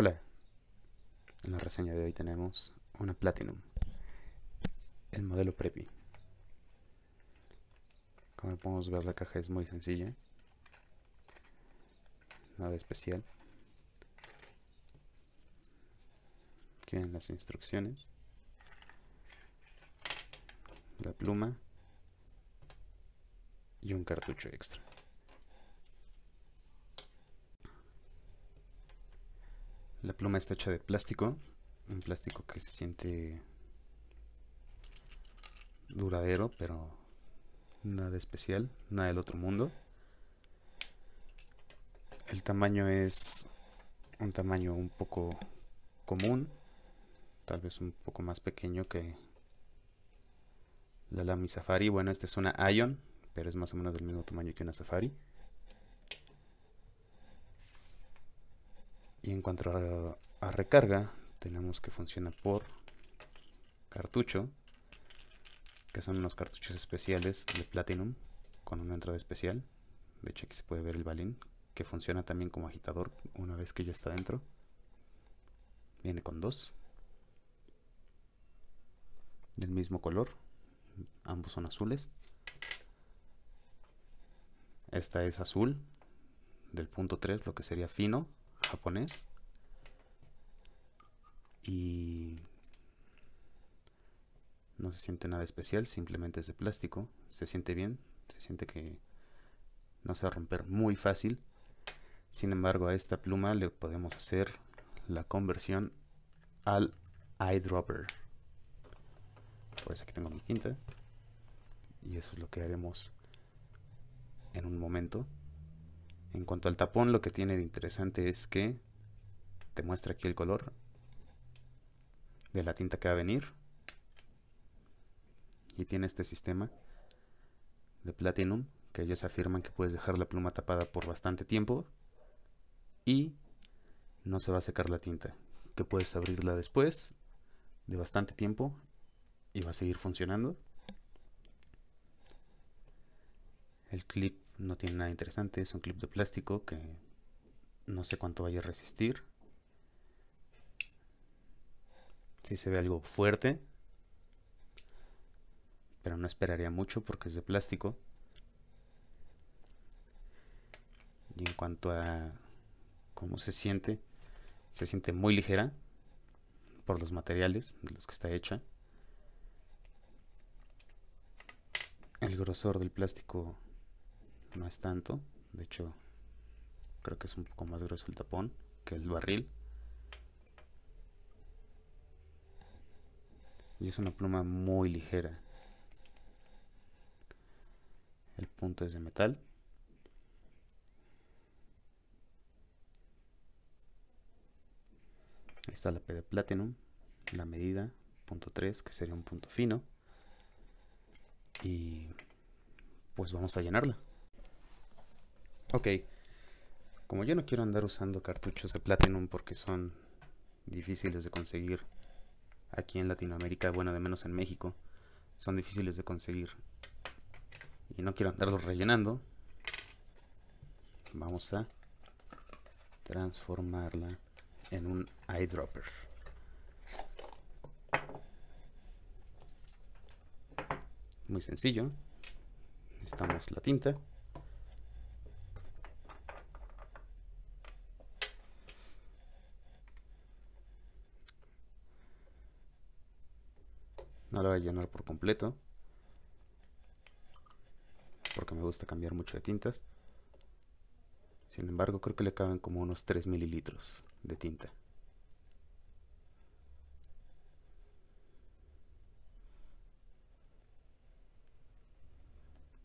Hola, en la reseña de hoy tenemos una Platinum, el modelo Preppy. Como podemos ver la caja es muy sencilla, nada especial. Aquí vienen las instrucciones, la pluma y un cartucho extra. La pluma está hecha de plástico, un plástico que se siente duradero, pero nada especial, nada del otro mundo. El tamaño es un tamaño un poco común, tal vez un poco más pequeño que la Lamy Safari. Bueno, esta es una Ion, pero es más o menos del mismo tamaño que una Safari. Y en cuanto a, recarga, tenemos que funciona por cartucho, que son unos cartuchos especiales de Platinum con una entrada especial. De hecho aquí se puede ver el balín, que funciona también como agitador una vez que ya está dentro. Viene con dos. Del mismo color. Ambos son azules. Esta es azul. Del punto 3, lo que sería fino japonés y no se siente nada especial, simplemente es de plástico, se siente bien, se siente que no se va a romper muy fácil. Sin embargo, a esta pluma le podemos hacer la conversión al eyedropper. Por eso aquí tengo mi tinta. Y eso es lo que haremos en un momento. En cuanto al tapón, lo que tiene de interesante es que te muestra aquí el color de la tinta que va a venir. Y tiene este sistema de Platinum que ellos afirman que puedes dejar la pluma tapada por bastante tiempo y no se va a secar la tinta. Que puedes abrirla después de bastante tiempo y va a seguir funcionando. El clip no tiene nada interesante, es un clip de plástico que no sé cuánto vaya a resistir. Si se ve algo fuerte, pero no esperaría mucho porque es de plástico. Y en cuanto a cómo se siente, se siente muy ligera por los materiales de los que está hecha. El grosor del plástico no es tanto. De hecho, creo que es un poco más grueso el tapón que el barril. Y es una pluma muy ligera. El punto es de metal. Ahí está la P de Platinum, la medida, punto 3, que sería un punto fino. Y pues vamos a llenarla. Ok. Como yo no quiero andar usando cartuchos de Platinum porque son difíciles de conseguir aquí en Latinoamérica, bueno, de menos en México, son difíciles de conseguir y no quiero andarlos rellenando, vamos a transformarla en un eyedropper. Muy sencillo. Necesitamos la tinta. No lo voy a llenar por completo. Porque me gusta cambiar mucho de tintas. Sin embargo, creo que le caben como unos 3 mililitros de tinta.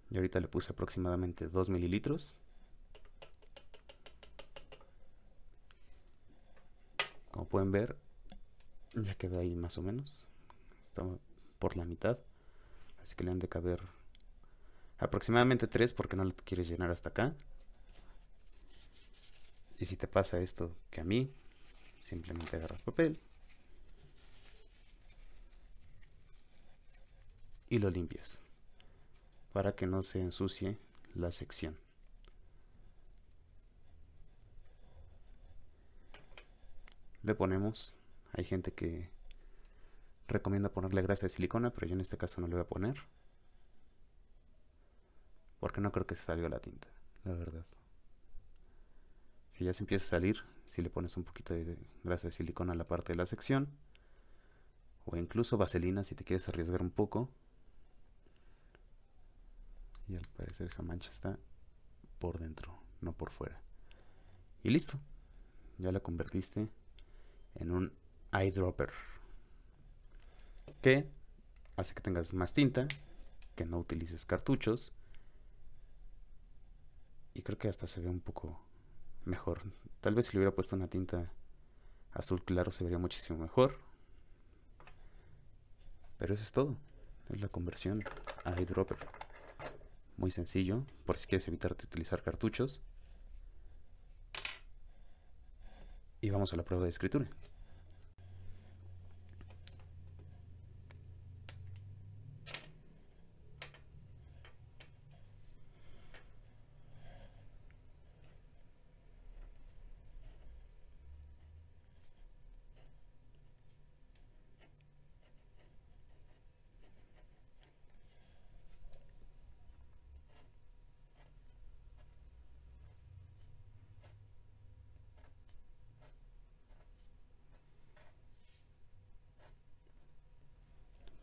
Y ahorita le puse aproximadamente 2 mililitros. Como pueden ver, ya quedó ahí más o menos. Estamos por la mitad. Así que le han de caber aproximadamente 3 porque no lo quieres llenar hasta acá. Y si te pasa esto que a mí, simplemente agarras papel y lo limpias para que no se ensucie la sección. le ponemos. Hay gente que recomienda ponerle grasa de silicona, pero yo en este caso no le voy a poner. Porque no creo que se salga la tinta, la verdad. Si ya se empieza a salir, si le pones un poquito de grasa de silicona a la parte de la sección, o incluso vaselina si te quieres arriesgar un poco. Y al parecer esa mancha está por dentro, no por fuera. Y listo. Ya la convertiste en un eyedropper. Que hace que tengas más tinta, que no utilices cartuchos. Y creo que hasta se ve un poco mejor. Tal vez si le hubiera puesto una tinta azul claro se vería muchísimo mejor. Pero eso es todo. Es la conversión a eyedropper. Muy sencillo, por si quieres evitar utilizar cartuchos. Y vamos a la prueba de escritura.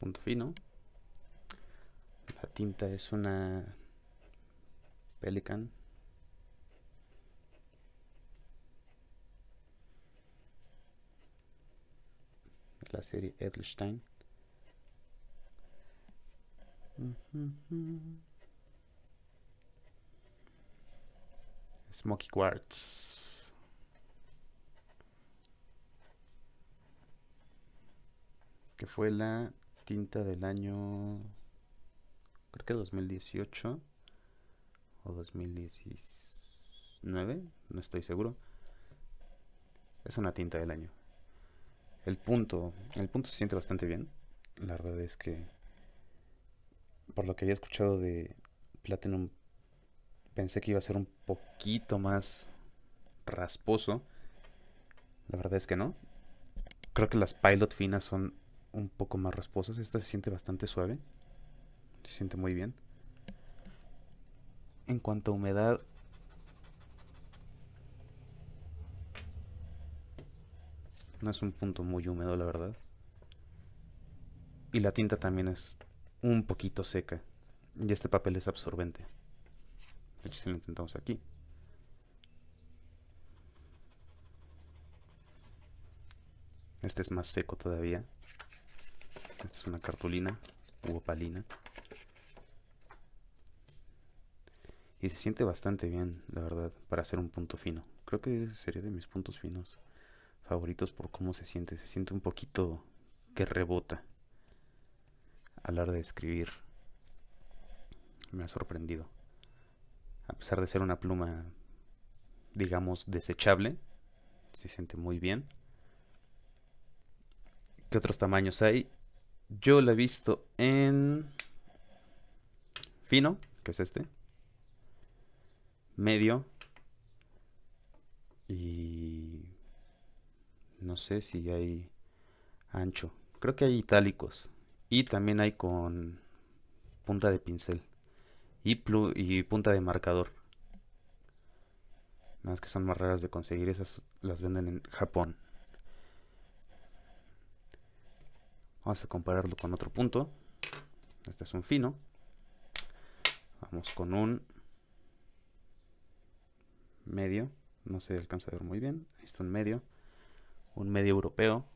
Punto fino. La tinta es una Pelican. La serie Edelstein. Smoky Quartz. Que fue la tinta del año, creo que 2018 o 2019, no estoy seguro. Es una tinta del año. El punto, el punto se siente bastante bien. La verdad es que por lo que había escuchado de Platinum pensé que iba a ser un poquito más rasposo. La verdad es que no. Creo que las pilot finas son un poco más rasposas. Esta se siente bastante suave. Se siente muy bien. En cuanto a humedad, no es un punto muy húmedo, la verdad. Y la tinta también es un poquito seca. Y este papel es absorbente. De hecho, si lo intentamos aquí. Este es más seco todavía. Esta es una cartulina u opalina. Y se siente bastante bien, la verdad, para hacer un punto fino. Creo que sería de mis puntos finos favoritos por cómo se siente. Se siente un poquito que rebota a la hora de escribir. Me ha sorprendido. A pesar de ser una pluma, digamos, desechable, se siente muy bien. ¿Qué otros tamaños hay? Yo la he visto en fino, que es este. Medio. Y no sé si hay ancho. Creo que hay itálicos. Y también hay con punta de pincel. Y, y punta de marcador. Nada más que son más raras de conseguir. Esas las venden en Japón. Vamos a compararlo con otro punto. Este es un fino. Vamos con un medio. No se alcanza a ver muy bien. Ahí está un medio. Un medio europeo.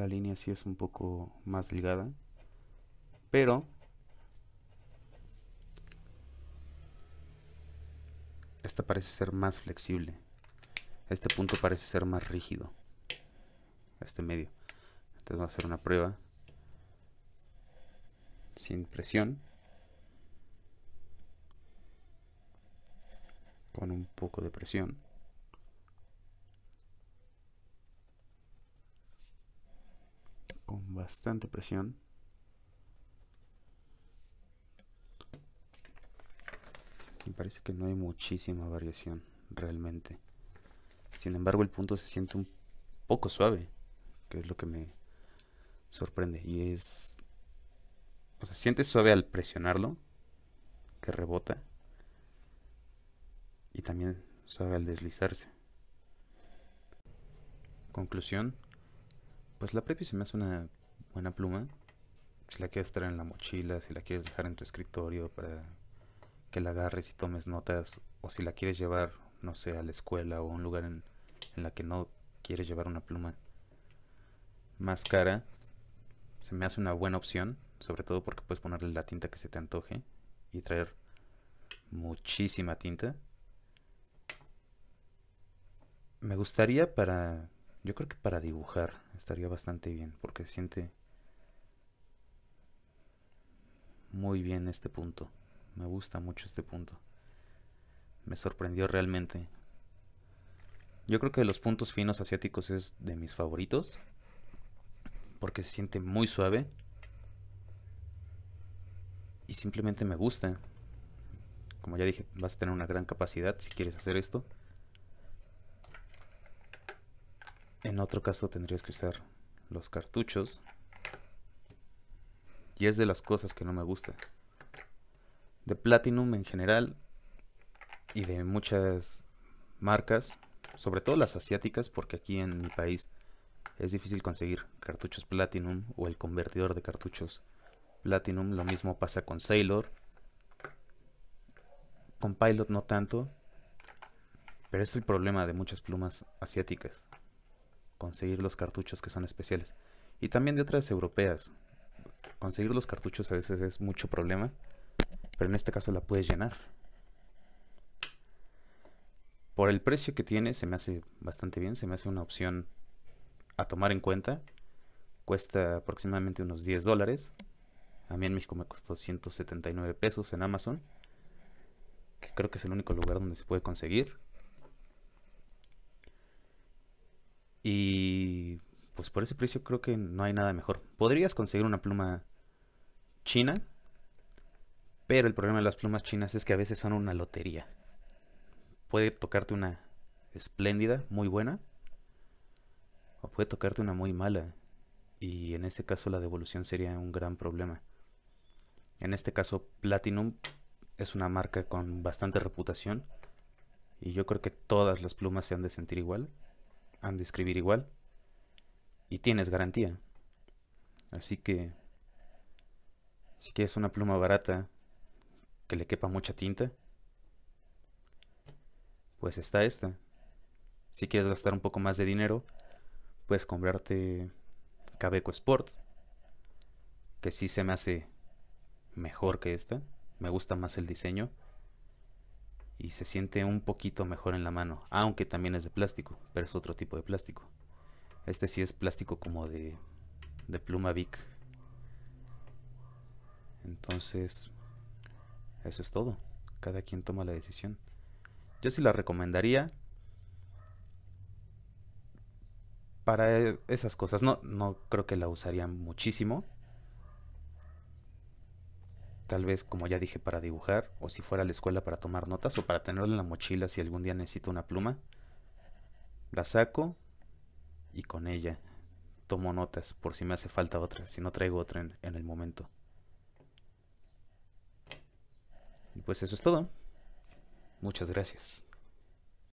La línea sí es un poco más delgada. Pero esta parece ser más flexible. Este punto parece ser más rígido. Este medio. Entonces vamos a hacer una prueba. sin presión. Con un poco de presión. Con bastante presión. Me parece que no hay muchísima variación realmente. Sin embargo, el punto se siente un poco suave, que es lo que me sorprende. Y es... O sea, siente suave al presionarlo, que rebota. Y también suave al deslizarse. Conclusión. Pues la Prepi se me hace una buena pluma. Si la quieres traer en la mochila, si la quieres dejar en tu escritorio para que la agarres y tomes notas, o si la quieres llevar, no sé, a la escuela o a un lugar en, en la que no quieres llevar una pluma más cara, se me hace una buena opción, sobre todo porque puedes ponerle la tinta que se te antoje y traer muchísima tinta. Me gustaría para, yo creo que para dibujar estaría bastante bien, porque siente muy bien este punto. Me gusta mucho este punto. Me sorprendió realmente. Yo creo que de los puntos finos asiáticos es de mis favoritos. Porque se siente muy suave. Y simplemente me gusta. Como ya dije, vas a tener una gran capacidad si quieres hacer esto. En otro caso tendrías que usar los cartuchos. Y es de las cosas que no me gusta. De Platinum en general y de muchas marcas, sobre todo las asiáticas, porque aquí en mi país es difícil conseguir cartuchos Platinum o el convertidor de cartuchos Platinum. Lo mismo pasa con Sailor. Con Pilot no tanto. Pero es el problema de muchas plumas asiáticas. Conseguir los cartuchos que son especiales. Y también de otras europeas. Conseguir los cartuchos a veces es mucho problema. Pero en este caso la puedes llenar. Por el precio que tiene se me hace bastante bien, se me hace una opción a tomar en cuenta. Cuesta aproximadamente unos 10 dólares. A mí en México me costó 179 pesos en Amazon. Que creo que es el único lugar donde se puede conseguir. Y pues por ese precio creo que no hay nada mejor. Podrías conseguir una pluma china. Pero el problema de las plumas chinas es que a veces son una lotería puede tocarte una espléndida, muy buena, o puede tocarte una muy mala. Y en ese caso la devolución sería un gran problema. En este caso Platinum es una marca con bastante reputación. Y yo creo que todas las plumas se han de sentir igual. Han de escribir igual. Y tienes garantía. Así que si quieres una pluma barata que le quepa mucha tinta, pues está esta. Si quieres gastar un poco más de dinero, puedes comprarte Cabeco Sport, que sí se me hace mejor que esta. Me gusta más el diseño y se siente un poquito mejor en la mano, aunque también es de plástico, pero es otro tipo de plástico. Este sí es plástico como de, de pluma Vic. Entonces, eso es todo. Cada quien toma la decisión. Yo sí la recomendaría para esas cosas. No, no creo que la usaría muchísimo. Tal vez, como ya dije, para dibujar, o si fuera a la escuela para tomar notas, o para tenerla en la mochila si algún día necesito una pluma. La saco y con ella tomo notas por si me hace falta otra, si no traigo otra en, en el momento. Y pues eso es todo. Muchas gracias.